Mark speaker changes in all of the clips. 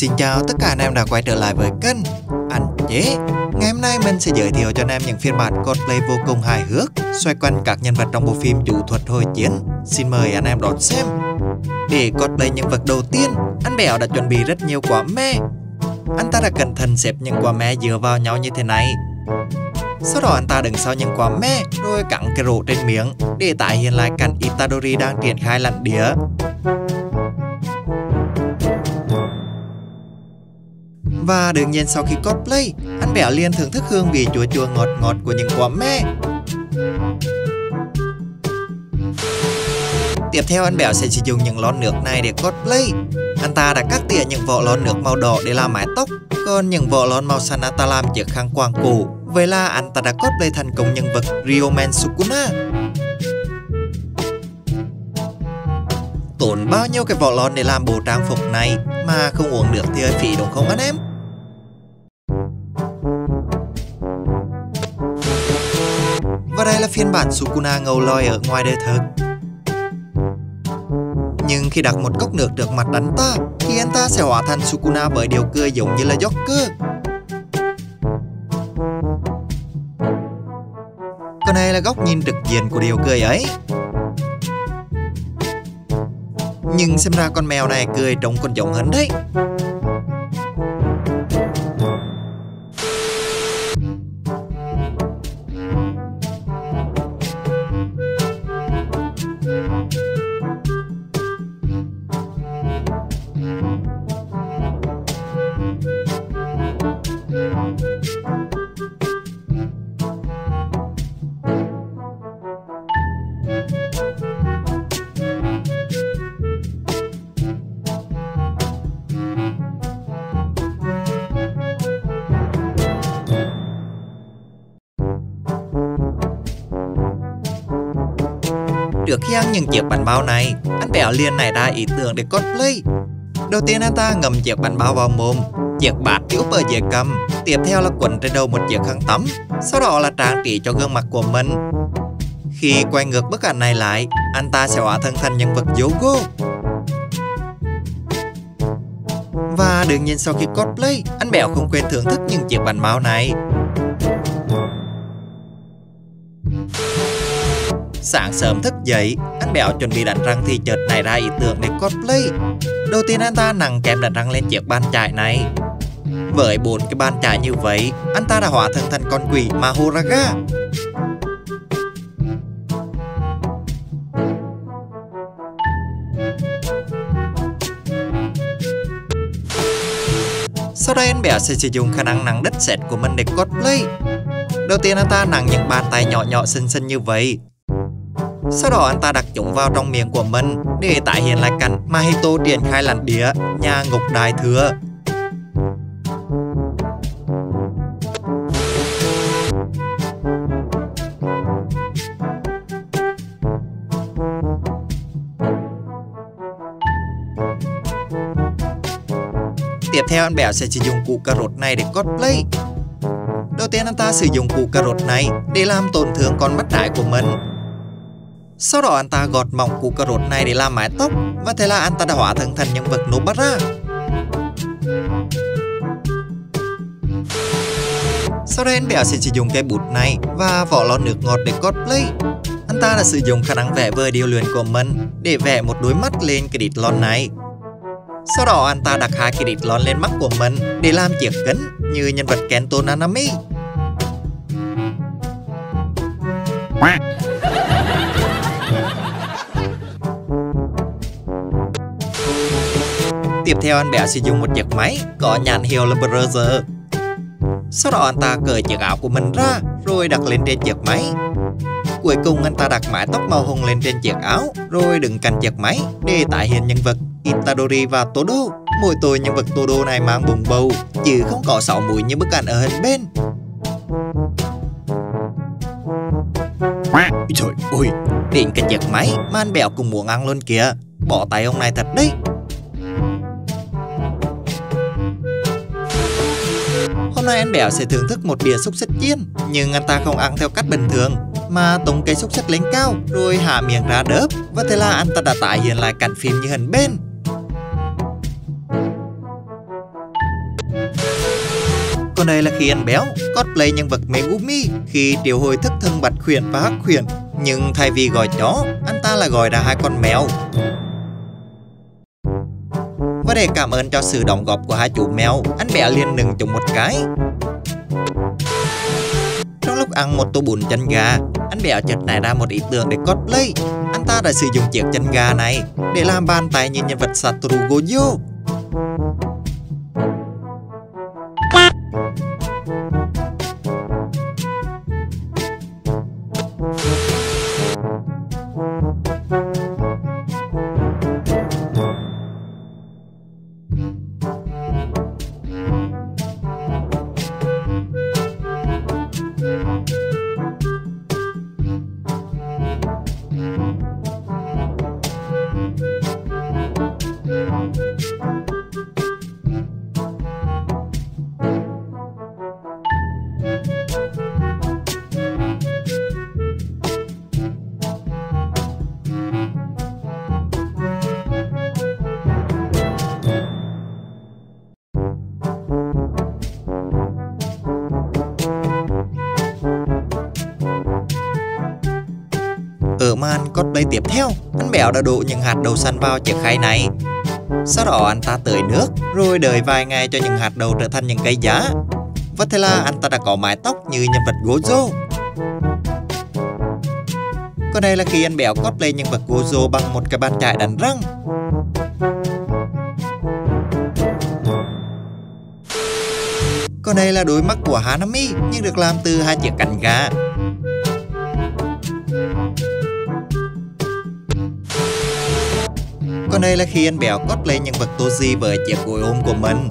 Speaker 1: Xin chào tất cả anh em đã quay trở lại với kênh Anh Chế. Ngày hôm nay mình sẽ giới thiệu cho anh em những phiên bản cosplay vô cùng hài hước, Xoay quanh các nhân vật trong bộ phim Chủ thuật hồi chiến. Xin mời anh em đón xem. Để cosplay nhân vật đầu tiên, Anh Bèo đã chuẩn bị rất nhiều quả me. Anh ta đã cẩn thận xếp những quả me dựa vào nhau như thế này. Sau đó anh ta đứng sau những quả me, rồi cắn cái rổ trên miệng, để tái hiện lại cảnh Itadori đang triển khai lặn đĩa. Và đương nhiên sau khi cosplay, anh Bẻo liền thưởng thức hương vị chua chua ngọt ngọt của những quả me. Tiếp theo anh Bẻo sẽ sử dụng những lon nước này để cosplay. Anh ta đã cắt tỉa những vỏ lon nước màu đỏ để làm mái tóc, còn những vỏ lon màu xanh anh ta làm chiếc khăn quàng cổ Vậy là anh ta đã cosplay thành công nhân vật Ryomen Sukuna Tốn bao nhiêu cái vỏ lon để làm bộ trang phục này Mà không uống được thì hơi phí đúng không anh em phiên bản Sukuna ngầu lòi ở ngoài đời thực. Nhưng khi đặt một cốc nước trước mặt đánh ta, thì anh ta sẽ hóa thành Sukuna với điều cười giống như là Joker Còn này là góc nhìn trực diện của điều cười ấy. Nhưng xem ra con mèo này cười trông còn giống hơn đấy. Trước khi ăn những chiếc bánh bao này, anh Béo liền nảy ra ý tưởng để cosplay. Đầu tiên anh ta ngầm chiếc bánh bao vào mồm, chiếc bát yếu bờ dưới cầm, tiếp theo là quấn trên đầu một chiếc khăn tắm, sau đó là trang trí cho gương mặt của mình. Khi quay ngược bức ảnh này lại, anh ta sẽ hóa thân thành nhân vật Yogo. Và đương nhiên sau khi cosplay, anh Béo không quên thưởng thức những chiếc bánh bao này. Sáng sớm thức dậy, anh Béo chuẩn bị đánh răng thì chợt nảy ra ý tưởng để cosplay. Đầu tiên anh ta nặng kèm đánh răng lên chiếc bàn chải này. Với bốn cái bàn chải như vậy, anh ta đã hóa thân thành con quỷ Mahoraga. Sau đây anh Béo sẽ sử dụng khả năng nặng đất sét của mình để cosplay. Đầu tiên anh ta nặng những bàn tay nhỏ nhỏ xinh xinh như vậy sau đó anh ta đặt chúng vào trong miệng của mình để tái hiện lại cảnh Mahito triển khai lãnh địa nhà ngục đại thừa. Tiếp theo anh bèo sẽ sử dụng củ cà rốt này để cosplay. Đầu tiên anh ta sử dụng củ cà rốt này để làm tổn thương con mắt trái của mình sau đó anh ta gọt mỏng củ cà rốt này để làm mái tóc, Và thế là anh ta đã hóa thân thành nhân vật Nobara Sau đây anh Béo sẽ sử dụng cây bút này và vỏ lon nước ngọt để cosplay Anh ta đã sử dụng khả năng vẽ vời điều luyện của mình để vẽ một đôi mắt lên cái đít lon này. Sau đó anh ta đặt hai cái đít lon lên mắt của mình để làm chiếc kính như nhân vật Kento Nanami Tiếp theo anh bé sử dụng một chiếc máy có nhãn hiệu là Brother. Sau đó anh ta cởi chiếc áo của mình ra rồi đặt lên trên chiếc máy. Cuối cùng anh ta đặt mái tóc màu hồng lên trên chiếc áo rồi đứng cạnh chiếc máy để tái hiện nhân vật Itadori và Todo. Mỗi tội nhân vật Todo này mang bụng bầu chứ không có sáu mũi như bức ảnh ở hình bên. Trời ơi, đến cái chiếc máy mà anh bèo cũng muốn ăn luôn kìa. Bỏ tay ông này thật đấy. Hôm nay anh Béo sẽ thưởng thức một đĩa xúc xích chiên Nhưng anh ta không ăn theo cách bình thường Mà tung cây xúc xích lên cao Rồi hạ miệng ra đớp Và thế là anh ta đã tải hiện lại cảnh phim như hình bên Còn đây là khi anh béo cosplay nhân vật Megumi khi triệu hồi thức thân bạch khuyển và hắc khuyển. Nhưng thay vì gọi chó, anh ta là gọi là hai con mèo. Và để cảm ơn cho sự đóng góp của hai chú mèo, anh bé liền nừng chúng một cái. Trong lúc ăn một tô bún chân gà, anh bé chợt nảy ra một ý tưởng để cosplay. Anh ta đã sử dụng chiếc chân gà này để làm bàn tay như nhân vật Satoru Gojo cosplay tiếp theo, anh béo đã đổ những hạt đậu xanh vào chiếc khay này. Sau đó anh ta tưới nước, rồi đợi vài ngày cho những hạt đậu trở thành những cây giá. Và thế là anh ta đã có mái tóc như nhân vật Gozo Còn đây là khi anh béo cosplay nhân vật Gozo bằng một cái bàn chải đánh răng. Còn đây là đôi mắt của Hanami nhưng được làm từ hai chiếc cánh gà. Còn đây là khi anh béo cosplay nhân vật Toji với chiếc gối ôm của mình.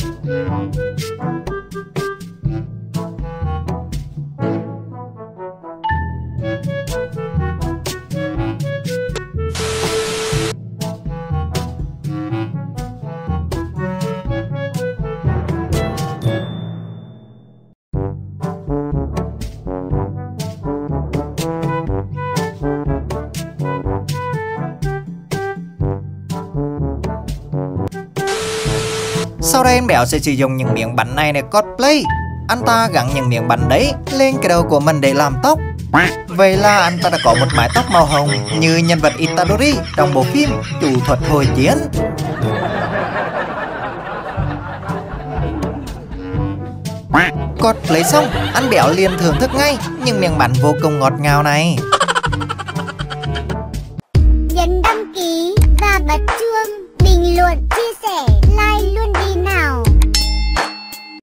Speaker 1: Sau đây anh Béo sẽ sử dụng những miếng bánh này để cosplay. Anh ta gắn những miếng bánh đấy lên cái đầu của mình để làm tóc. Vậy là anh ta đã có một mái tóc màu hồng như nhân vật Itadori trong bộ phim Chủ thuật hồi chiến. Cosplay xong, anh Béo liền thưởng thức ngay những miếng bánh vô cùng ngọt ngào này.